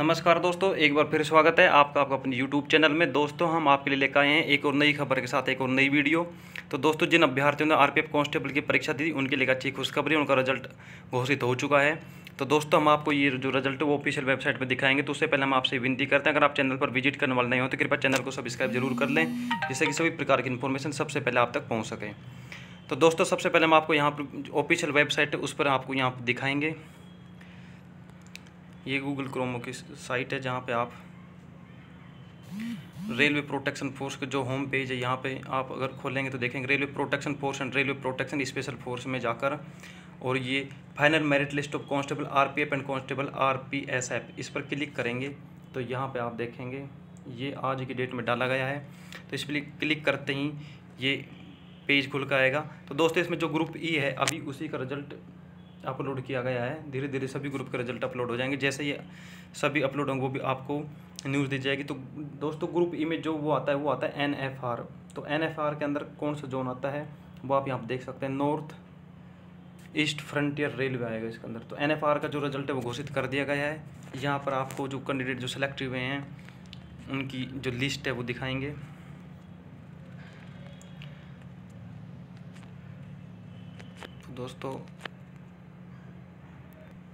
नमस्कार दोस्तों, एक बार फिर स्वागत है आपका आपका अपने YouTube चैनल में। दोस्तों, हम आपके लिए लेकर आए हैं एक और नई खबर के साथ, एक और नई वीडियो। तो दोस्तों, जिन अभ्यर्थियों ने आरपीएफ कांस्टेबल की परीक्षा दी, उनके लिए अच्छी खुशखबरी, उनका रिज़ल्ट घोषित हो चुका है। तो दोस्तों, हम आपको ये जो रिज़ल्ट है, वो ऑफिशियल वेबसाइट पर दिखाएँगे। तो उससे पहले हम आपसे विनती करते हैं, अगर आप चैनल पर विज़िट करने वाले नहीं हो तो कृपया चैनल को सब्सक्राइब ज़रूर कर लें, जिससे कि सभी प्रकार की इन्फॉर्मेशन सबसे पहले आप तक पहुँच सकें। तो दोस्तों, सबसे पहले हम आपको यहाँ पर ऑफिशियल वेबसाइट है, उस पर आपको यहाँ पर दिखाएँगे। ये गूगल क्रोमो की साइट है जहाँ पे आप रेलवे प्रोटेक्शन फोर्स का जो होम पेज है, यहाँ पे आप अगर खोलेंगे तो देखेंगे railway protection force and railway protection special force में जाकर और ये final merit list of constable RPF and constable RPSF इस पर क्लिक करेंगे तो यहाँ पे आप देखेंगे ये आज की डेट में डाला गया है। तो इस पर क्लिक करते ही ये पेज खुल कर आएगा। तो दोस्तों, इसमें जो ग्रुप ई है, अभी उसी का रिज़ल्ट अपलोड किया गया है। धीरे धीरे सभी ग्रुप के रिज़ल्ट अपलोड हो जाएँगे। जैसे ये सभी अपलोड होंगे, वो भी आपको न्यूज़ दी जाएगी। तो दोस्तों ग्रुप ई में जो वो आता है, वो आता है एन एफ़ आर तो एन एफ़ आर के अंदर कौन सा जोन आता है, वो आप यहाँ पर देख सकते हैं। नॉर्थ ईस्ट फ्रंटियर रेलवे आएगा इसके अंदर। तो एन एफ़ आर का जो रिज़ल्ट है, वो घोषित कर दिया गया है। यहाँ पर आपको जो कैंडिडेट जो सेलेक्ट हुए हैं, उनकी जो लिस्ट है, वो दिखाएँगे। तो दोस्तों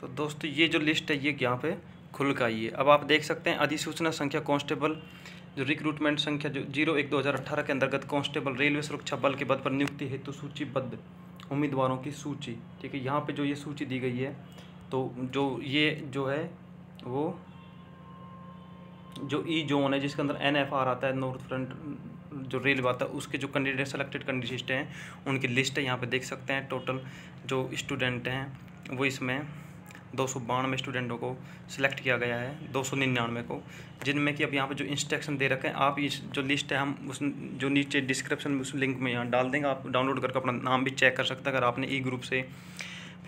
तो दोस्तों, ये जो लिस्ट है, ये यहाँ पे खुल का आई है। अब आप देख सकते हैं, अधिसूचना संख्या कांस्टेबल जो रिक्रूटमेंट संख्या, जो ज़ीरो एक दो हज़ार अट्ठारह के अंतर्गत कांस्टेबल रेलवे सुरक्षा बल के पद पर नियुक्ति हेतु तो सूचीबद्ध उम्मीदवारों की सूची। ठीक है, यहाँ पे जो ये सूची दी गई है तो जो ये जो है, वो जो ई जोन है, जिसके अंदर एन एफ़ आर आता है नॉर्थ फ्रंट जो रेलवे आता है, उसके जो कैंडिडेट सेलेक्टेड कैंडिडेट हैं, उनकी लिस्ट है, यहाँ पे देख सकते हैं टोटल जो स्टूडेंट हैं, वो इसमें दो सौ बानवे स्टूडेंटों को सिलेक्ट किया गया है, दो सौ निन्यानवे को, जिनमें कि अब यहाँ पे जो इंस्ट्रक्शन दे रखे हैं, आप इस जो लिस्ट है, हम उस जो नीचे डिस्क्रिप्शन में उस लिंक में यहाँ डाल देंगे, आप डाउनलोड करके अपना नाम भी चेक कर सकते हैं, अगर आपने ई ग्रुप से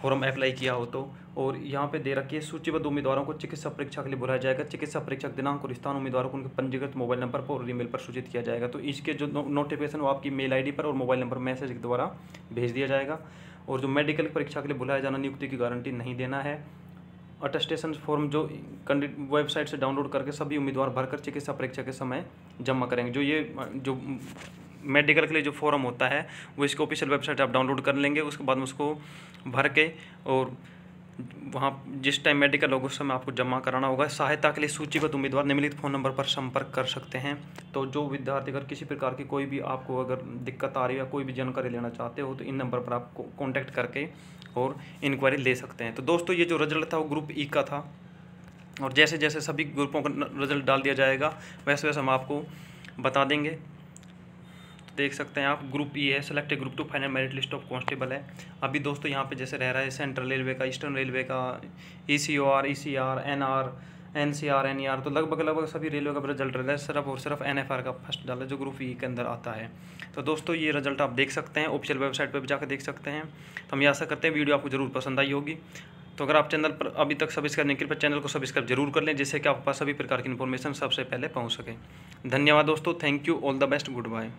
फॉर्म अप्लाई किया हो तो। और यहाँ पे दे रखी है सूचीबद्ध उम्मीदवारों को चिकित्सा परीक्षा के लिए बुलाया जाएगा, चिकित्सा परीक्षा दिनांक और स्थान उम्मीदवारों को उनके पंजीकृत मोबाइल नंबर पर और ईमेल पर सूचित किया जाएगा। तो इसके जो नोटिफिकेशन वो आपकी मेल आईडी पर और मोबाइल नंबर मैसेज के द्वारा भेज दिया जाएगा। और जो मेडिकल परीक्षा के लिए बुलाया जाना नियुक्ति की गारंटी नहीं देना है। अटेस्टेशन फॉर्म जो वेबसाइट से डाउनलोड करके सभी उम्मीदवार भरकर चिकित्सा परीक्षा के समय जमा करेंगे। जो ये, जो मेडिकल के लिए जो फॉर्म होता है, वो इसको ऑफिशियल वेबसाइट आप डाउनलोड कर लेंगे, उसके बाद में उसको भर के और वहाँ जिस टाइम मेडिकल होगा उस समय आपको जमा कराना होगा, सहायता के लिए सूचीबद्ध उम्मीदवार निम्नलिखित फ़ोन नंबर पर संपर्क कर सकते हैं। तो जो विद्यार्थी अगर किसी प्रकार की कोई भी आपको अगर दिक्कत आ रही है या कोई भी जानकारी लेना चाहते हो तो इन नंबर पर आप कॉन्टैक्ट करके और इंक्वायरी ले सकते हैं। तो दोस्तों, ये जो रिज़ल्ट था वो ग्रुप ई का था। और जैसे जैसे सभी ग्रुपों का रिज़ल्ट डाल दिया जाएगा वैसे वैसे हम आपको बता देंगे। देख सकते हैं आप ग्रुप ई है selected group two final merit list of constable है। अभी दोस्तों यहाँ पे जैसे रह रहा है सेंट्रल रेलवे का ईस्टर्न रेलवे का E C O R E C R N R N C R N E R तो लगभग लगभग सभी रेलवे का रिज़ल्ट रहा है, सिर्फ़ और सिर्फ़ एन एफ़ आर का फ़र्स्ट डाला, जो ग्रुप ई के अंदर आता है। तो दोस्तों ये रिज़ल्ट आप देख सकते हैं ऑफिशियल वेबसाइट पर भी जाकर देख सकते हैं। तो हम ये आशा करते हैं वीडियो आपको ज़रूर पसंद आई होगी। तो अगर आप चैनल पर अभी तक सब्सक्राइब नहीं कृपया चैनल को सब्सक्राइब ज़रूर कर लें, जिससे कि आपके पास सभी प्रकार की इन्फॉर्मेशन सबसे पहले पहुँच सके। धन्यवाद दोस्तों thank you all the best good bye